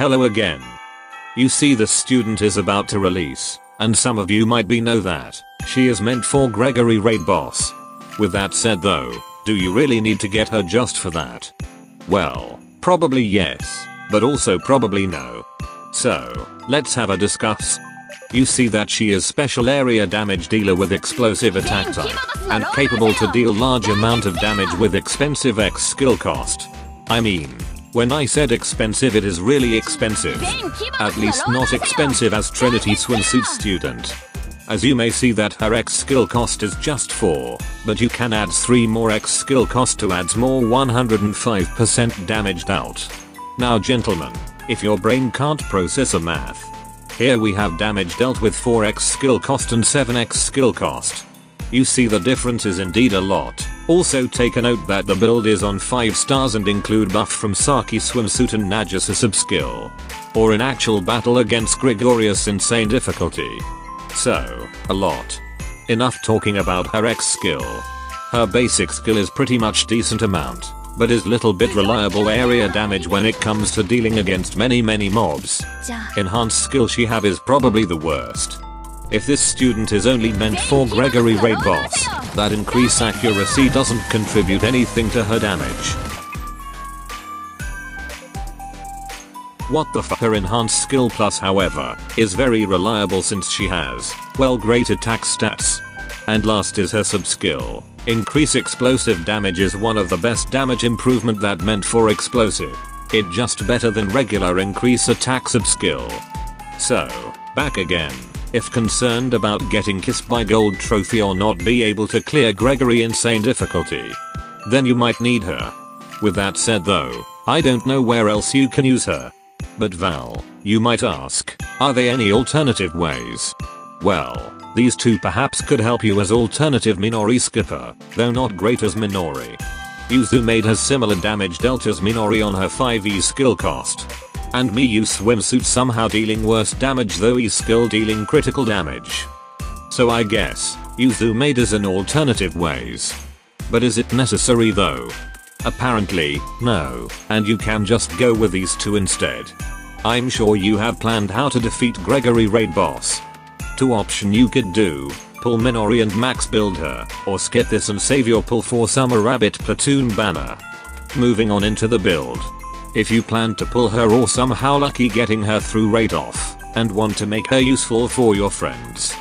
Hello again. You see the student is about to release, and some of you might be know that, she is meant for Gregory Raid Boss. With that said though, do you really need to get her just for that? Well, probably yes, but also probably no. So, let's have a discuss. You see that she is special area damage dealer with explosive attack type, and capable to deal large amount of damage with expensive X skill cost. I mean, when I said expensive it is really expensive. At least not expensive as Trinity swimsuit student. As you may see that her X skill cost is just 4, but you can add 3 more X skill cost to adds more 105% damaged out. Now gentlemen, if your brain can't process a math. Here we have damage dealt with 4x skill cost and 7x skill cost. You see the difference is indeed a lot. Also take a note that the build is on 5 stars and include buff from Saki swimsuit and Nagisa sub skill. Or in actual battle against Gregorius insane difficulty. So, a lot. Enough talking about her X skill. Her basic skill is pretty much decent amount, but is little bit reliable area damage when it comes to dealing against many many mobs. Enhanced skill she have is probably the worst. If this student is only meant for Gregory Raid Boss, that increase accuracy doesn't contribute anything to her damage. What the f her enhanced skill plus however, is very reliable since she has, well great attack stats. And last is her sub skill. Increase explosive damage is one of the best damage improvement that meant for explosive. It just better than regular increase attack sub skill. So, back again. If concerned about getting kissed by gold trophy or not be able to clear Gregory insane difficulty, then you might need her. With that said though, I don't know where else you can use her. But Val, you might ask, are there any alternative ways? Well, these two perhaps could help you as alternative Minori skipper, though not great as Minori. Yuzu Maid has similar damage dealt as Minori on her 5e skill cost. And Miyu swimsuit somehow dealing worse damage though he's still dealing critical damage. So I guess, Yuzu Maid as an alternative ways. But is it necessary though? Apparently, no, and you can just go with these two instead. I'm sure you have planned how to defeat Gregory Raid Boss. Two option you could do, pull Minori and max build her, or skip this and save your pull for Summer Rabbit Platoon banner. Moving on into the build. If you plan to pull her or somehow lucky getting her through raid off, and want to make her useful for your friends.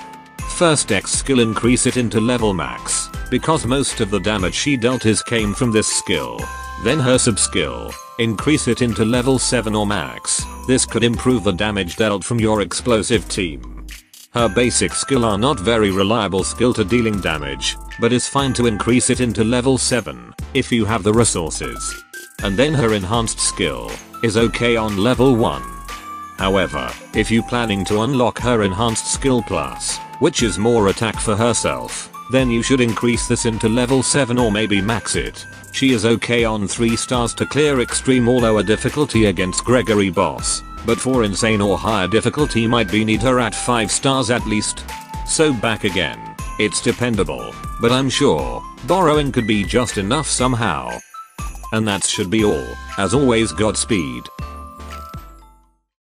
First X skill increase it into level max, because most of the damage she dealt is came from this skill. Then her sub skill, increase it into level 7 or max, this could improve the damage dealt from your explosive team. Her basic skill are not very reliable skill to dealing damage, but is fine to increase it into level 7, if you have the resources. And then her enhanced skill is okay on level 1. However, if you planning to unlock her enhanced skill plus, which is more attack for herself, then you should increase this into level 7 or maybe max it. She is okay on 3 stars to clear extreme or lower difficulty against Gregory boss, but for insane or higher difficulty might be need her at 5 stars at least. So back again, it's dependable, but I'm sure, borrowing could be just enough somehow. And that should be all. As always Godspeed.